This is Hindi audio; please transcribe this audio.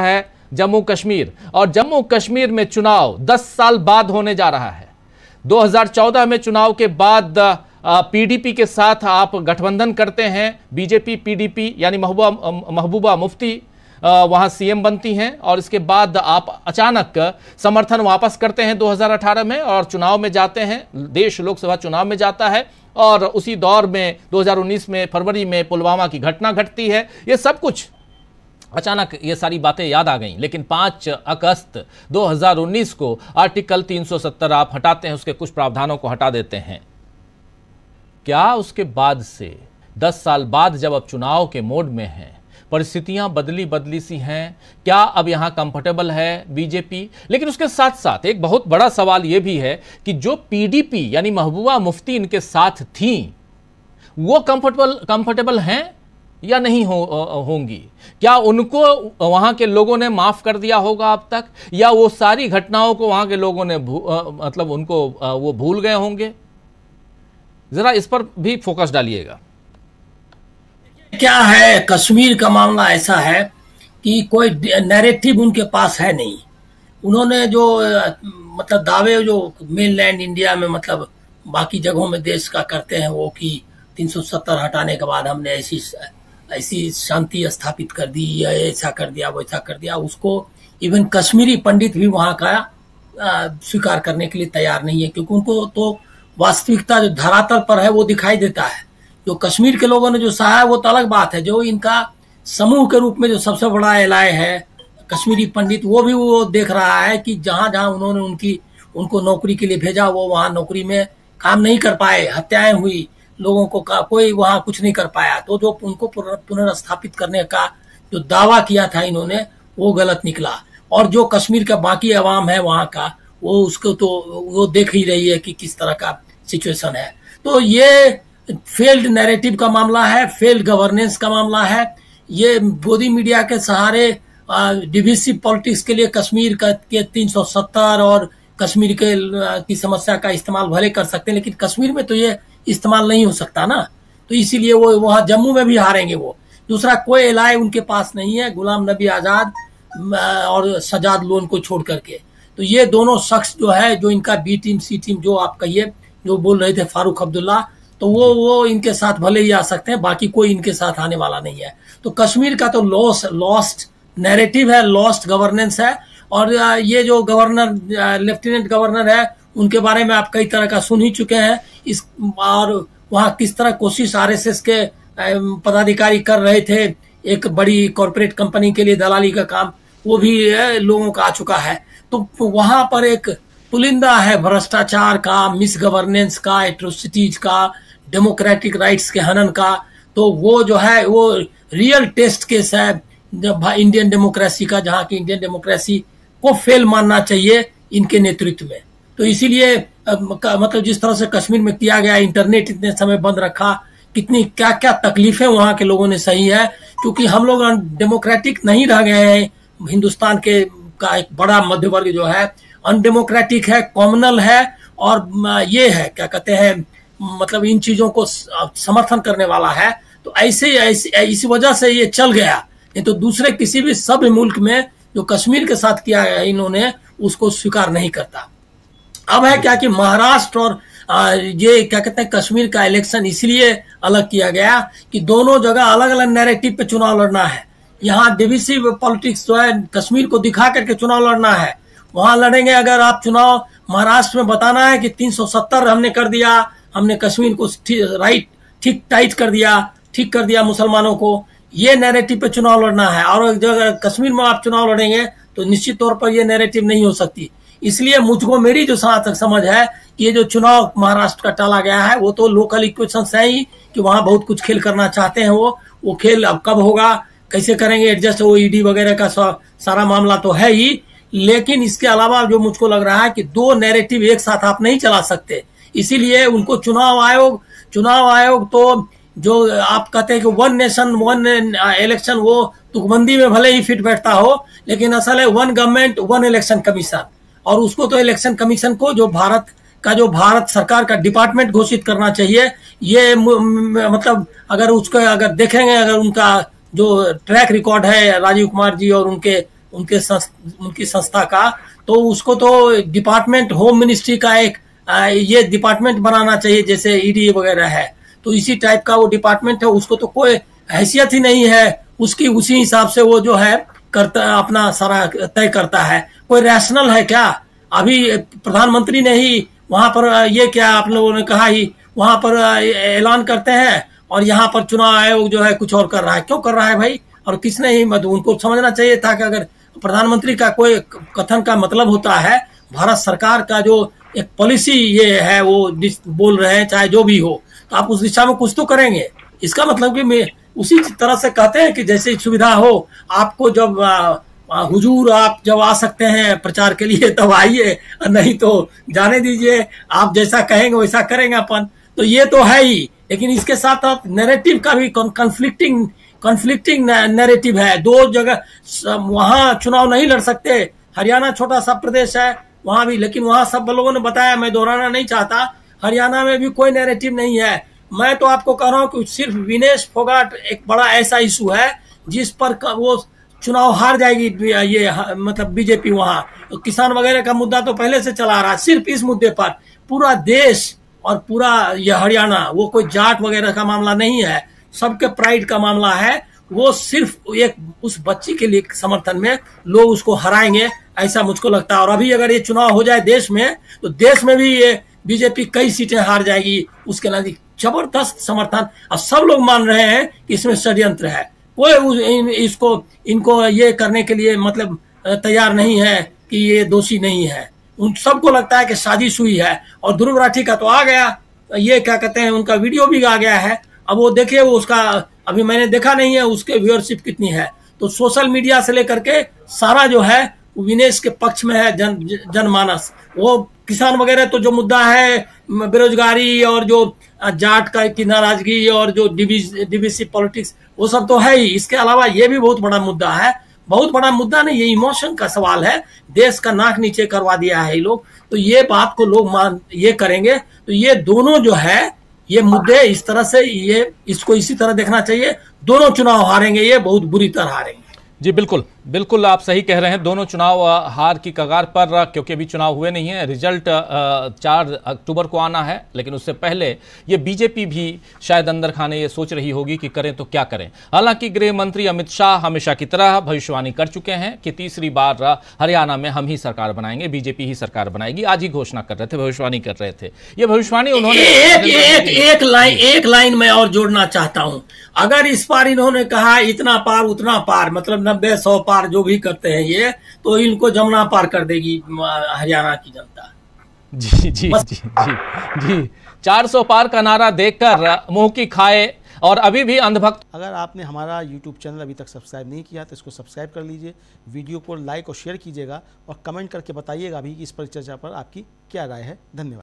है जम्मू कश्मीर। और जम्मू कश्मीर में चुनाव 10 साल बाद होने जा रहा है। 2014 में चुनाव के बाद पीडीपी के साथ आप गठबंधन करते हैं। बीजेपी पीडीपी यानी महबूबा महबूबा मुफ्ती वहाँ सीएम बनती हैं। और इसके बाद आप अचानक समर्थन वापस करते हैं 2018 में और चुनाव में जाते हैं। देश लोकसभा चुनाव में जाता है। और उसी दौर में 2019 में, फरवरी में पुलवामा की घटना घटती है। ये सब कुछ अचानक ये सारी बातें याद आ गई, लेकिन 5 अगस्त 2019 को आर्टिकल 370 आप हटाते हैं, उसके कुछ प्रावधानों को हटा देते हैं। क्या उसके बाद से 10 साल बाद जब अब चुनाव के मोड में हैं, परिस्थितियाँ बदली बदली सी हैं, क्या अब यहाँ कंफर्टेबल है बीजेपी? लेकिन उसके साथ साथ एक बहुत बड़ा सवाल यह भी है कि जो पीडीपी, यानी महबूबा मुफ्ती इनके साथ थी, वो कंफर्टेबल कंफर्टेबल हैं? या नहीं हो होंगी। क्या उनको वहाँ के लोगों ने माफ़ कर दिया होगा अब तक? या वो सारी घटनाओं को वहाँ के लोगों ने मतलब उनको वो भूल गए होंगे? जरा इस पर भी फोकस डालिएगा। क्या है, कश्मीर का मामला ऐसा है कि कोई नैरेटिव उनके पास है नहीं। उन्होंने जो मतलब दावे जो मेन लैंड इंडिया में मतलब बाकी जगहों में देश का करते हैं वो कि 370 हटाने के बाद हमने ऐसी ऐसी शांति स्थापित कर दी, या ऐसा कर दिया, वैसा कर दिया, उसको इवन कश्मीरी पंडित भी वहाँ का स्वीकार करने के लिए तैयार नहीं है, क्योंकि उनको तो वास्तविकता जो धरातल पर है वो दिखाई देता है। जो कश्मीर के लोगों ने जो सहा है, वो तो अलग बात है, जो इनका समूह के रूप में जो सबसे बड़ा एलाय है, कश्मीरी पंडित, वो भी वो देख रहा है कि जहाँ जहाँ उन्होंने उनकी, उनको नौकरी के लिए भेजा, वो वहाँ नौकरी में काम नहीं कर पाए, हत्याएँ हुई लोगों को का, कोई वहाँ कुछ नहीं कर पाया। तो जो उनको पुनर्स्थापित करने का जो दावा किया था इन्होंने वो गलत निकला। और जो कश्मीर का बाकी अवाम है वहाँ का वो उसको तो वो देख ही रही है कि किस तरह का सिचुएशन है। तो ये फेल्ड नैरेटिव का मामला है फेल्ड गवर्नेंस का मामला है। ये मोदी मीडिया के सहारे डिविसिव पॉलिटिक्स के लिए कश्मीर का के 370 और कश्मीर के की समस्या का इस्तेमाल भले कर सकते हैं लेकिन कश्मीर में तो ये इस्तेमाल नहीं हो सकता ना। तो इसीलिए वो वहाँ जम्मू में भी हारेंगे वो। दूसरा, कोई एलाय उनके पास नहीं है, गुलाम नबी आज़ाद और सजाद लोन को छोड़ करके। तो ये दोनों शख्स जो है, जो इनका बी टीम, सी टीम, जो आप कहिए, जो बोल रहे थे फारूक अब्दुल्ला तो वो वो इनके साथ भले ही आ सकते हैं, बाकी कोई इनके साथ आने वाला नहीं है। तो कश्मीर का तो लॉस लॉस्ट नैरेटिव है लॉस्ट गवर्नेंस है, और ये जो गवर्नर लेफ्टिनेंट गवर्नर है, उनके बारे में आप कई तरह का सुन ही चुके हैं। इस और वहाँ किस तरह कोशिश आरएसएस के पदाधिकारी कर रहे थे, एक बड़ी कॉरपोरेट कंपनी के लिए दलाली का काम, वो भी लोगों का आ चुका है। तो वहाँ पर एक पुलिंदा है भ्रष्टाचार का मिस गवर्नेंस का एट्रोसिटीज का डेमोक्रेटिक राइट्स के हनन का। तो वो जो है, वो रियल टेस्ट केस है इंडियन डेमोक्रेसी का, जहाँ की इंडियन डेमोक्रेसी को फेल मानना चाहिए इनके नेतृत्व में। तो इसीलिए मतलब जिस तरह से कश्मीर में किया गया, इंटरनेट इतने समय बंद रखा, कितनी क्या क्या तकलीफें वहाँ के लोगों ने सही है, क्योंकि हम लोग डेमोक्रेटिक नहीं रह गए हैं। हिंदुस्तान के, का एक बड़ा मध्य वर्ग जो है, अनडेमोक्रेटिक है, कॉमनल है, और ये है, क्या कहते हैं मतलब इन चीज़ों को समर्थन करने वाला है। तो ऐसे ऐसे, इस वजह से ये चल गया। नहीं तो दूसरे किसी भी सभ्य मुल्क में जो कश्मीर के साथ किया गया इन्होंने उसको स्वीकार नहीं करता। अब है क्या कि महाराष्ट्र और ये क्या कहते हैं, कश्मीर का इलेक्शन इसलिए अलग किया गया कि दोनों जगह अलग अलग नैरेटिव पे चुनाव लड़ना है। यहाँ डिविसिव पॉलिटिक्स जो है, कश्मीर को दिखा करके चुनाव लड़ना है। वहाँ लड़ेंगे अगर आप चुनाव महाराष्ट्र में बताना है कि 370 हमने कर दिया, हमने कश्मीर को राइट ठीक टाइट कर दिया, ठीक कर दिया मुसलमानों को, ये नैरेटिव पे चुनाव लड़ना है। और अगर कश्मीर में आप चुनाव लड़ेंगे तो निश्चित तौर पर यह नैरेटिव नहीं हो सकती। इसलिए मुझको मेरी जो तक समझ है कि ये जो चुनाव महाराष्ट्र का टाला गया है, वो तो लोकल इक्वेशन है ही कि वहाँ बहुत कुछ खेल करना चाहते हैं वो। वो खेल अब कब होगा, कैसे करेंगे एडजस्ट वो ईडी वगैरह का सारा मामला तो है ही। लेकिन इसके अलावा जो मुझको लग रहा है कि दो नैरेटिव एक साथ आप नहीं चला सकते। इसीलिए उनको चुनाव आयोग चुनाव आयोग तो जो आप कहते हैं कि वन नेशन वन इलेक्शन वो तुकबंदी में भले ही फिट बैठता हो, लेकिन असल है one government one election commission. और उसको तो इलेक्शन कमीशन को जो भारत का जो भारत सरकार का डिपार्टमेंट घोषित करना चाहिए ये मतलब अगर उसको अगर देखेंगे अगर उनका जो ट्रैक रिकॉर्ड है राजीव कुमार जी और उनके उनके संस, उनकी संस्था का तो उसको तो डिपार्टमेंट होम मिनिस्ट्री का एक ये डिपार्टमेंट बनाना चाहिए जैसे ईडी वगैरह है। तो इसी टाइप का वो डिपार्टमेंट है उसको तो कोई हैसियत ही नहीं है उसकी उसी हिसाब से वो जो है करता अपना सारा तय करता है। कोई रैशनल है क्या? अभी प्रधानमंत्री ने ही वहाँ पर ये क्या आप लोगों ने कहा ही, वहाँ पर ऐलान करते हैं और यहाँ पर चुनाव आयोग जो है कुछ और कर रहा है। क्यों कर रहा है भाई? और किसने ही मत, उनको समझना चाहिए था कि अगर प्रधानमंत्री का कोई कथन का मतलब होता है, भारत सरकार का जो एक पॉलिसी ये है, वो बोल रहे हैं, चाहे जो भी हो तो आप उस दिशा में कुछ तो करेंगे। इसका मतलब कि उसी तरह से कहते हैं कि जैसे सुविधा हो, आपको जब हुजूर, आप जब आ सकते हैं प्रचार के लिए, तब आइए। नहीं तो जाने दीजिए। आप जैसा कहेंगे, वैसा करेंगे अपन। तो ये तो है ही। लेकिन इसके साथ साथ नैरेटिव का भी कॉन्फ्लिक्टिंग कॉन्फ्लिक्टिंग नैरेटिव है। दो जगह वहाँ चुनाव नहीं लड़ सकते। हरियाणा छोटा सा प्रदेश है, वहाँ भी। लेकिन वहाँ सब लोगों ने बताया, मैं दोहराना नहीं चाहता। हरियाणा में भी कोई नैरेटिव नहीं है। मैं तो आपको कह रहा हूँ कि सिर्फ़ विनेश फोगाट एक बड़ा ऐसा इशू है, जिस पर वो चुनाव हार जाएगी, ये मतलब बीजेपी वहाँ। किसान वगैरह का मुद्दा तो पहले से चला रहा है, सिर्फ़ इस मुद्दे पर। पूरा देश और पूरा यह हरियाणा, वो कोई जाट वगैरह का मामला नहीं है, सबके प्राइड का मामला है। वो सिर्फ़ एक, उस बच्ची के लिए समर्थन में लोग उसको हराएँगे, ऐसा मुझको लगता है। और अभी अगर ये चुनाव हो जाए देश में तो देश में भी ये बीजेपी कई सीटें हार जाएगी। उसके नज़दीक ज़बरदस्त समर्थन। और सब लोग मान रहे हैं कि इसमें षड्यंत्र है। कोई इन, इसको इनको ये करने के लिए मतलब तैयार नहीं है कि ये दोषी नहीं है। उन सबको लगता है कि साजिश हुई है। और ध्रुव राठी का तो आ गया। ये क्या कहते हैं उनका वीडियो भी आ गया है। अब वो देखिए वो उसका अभी मैंने देखा नहीं है उसके व्यूअरशिप कितनी है। तो सोशल मीडिया से लेकर के सारा जो है विनेश के पक्ष में है जन, जनमानस। वो किसान वगैरह तो जो मुद्दा है, बेरोजगारी और जो जाट का की नाराज़गी और जो डीबीसी पॉलिटिक्स, वो सब तो है ही। इसके अलावा ये भी बहुत बड़ा मुद्दा है। बहुत बड़ा मुद्दा नहीं, ये इमोशन का सवाल है। देश का नाक नीचे करवा दिया है ये लोग। तो ये बात को लोग मान, ये करेंगे। तो ये दोनों जो है, ये मुद्दे इस तरह से, ये, इसको इसी तरह देखना चाहिए। दोनों चुनाव हारेंगे, ये बहुत बुरी तरह हारेंगे। जी, बिल्कुल। बिल्कुल आप सही कह रहे हैं दोनों चुनाव हार की कगार पर क्योंकि अभी चुनाव हुए नहीं है। रिज़ल्ट चार अक्टूबर को आना है लेकिन उससे पहले ये बीजेपी भी शायद अंदर खाने ये सोच रही होगी कि करें तो क्या करें। हालाँकि गृह मंत्री अमित शाह हमेशा की तरह भविष्यवाणी कर चुके हैं कि तीसरी बार हरियाणा में हम ही सरकार बनाएँगे बीजेपी ही सरकार बनाएगी। आज ही घोषणा कर रहे थे भविष्यवाणी कर रहे थे। ये भविष्यवाणी उन्होंने एक, एक, एक लाइन एक लाइन में और जोड़ना चाहता हूँ। अगर इस बार इन्होंने कहा इतना पार उतना पार मतलब नब्बे सौ पार पार जो भी करते हैं ये तो इनको जमुना पार कर देगी हरियाणा की जनता। जी जी बस... जी जी जी। चार सौ पार का नारा देखकर मुँह की खाए और अभी भी अंधभक्त। अगर आपने हमारा यूट्यूब चैनल अभी तक सब्सक्राइब नहीं किया तो इसको सब्सक्राइब कर लीजिए वीडियो को लाइक और शेयर कीजिएगा और कमेंट करके बताइएगा अभी कि इस परिचर्चा पर आपकी क्या राय है। धन्यवाद।